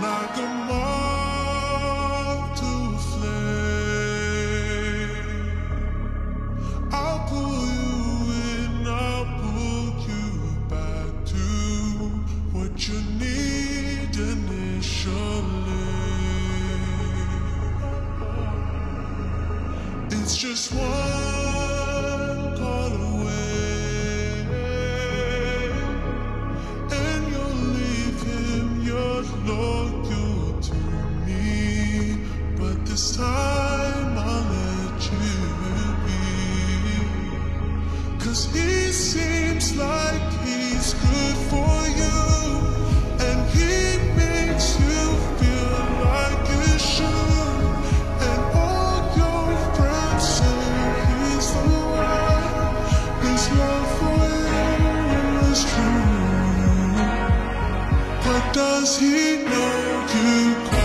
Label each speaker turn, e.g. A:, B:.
A: like a moth to a flame. I'll pull you in, I'll pull you back to what you need initially. It's just one Cause he seems like he's good for you, and he makes you feel like you should. And all your friends say he's the one. His love for you is true. But does he know you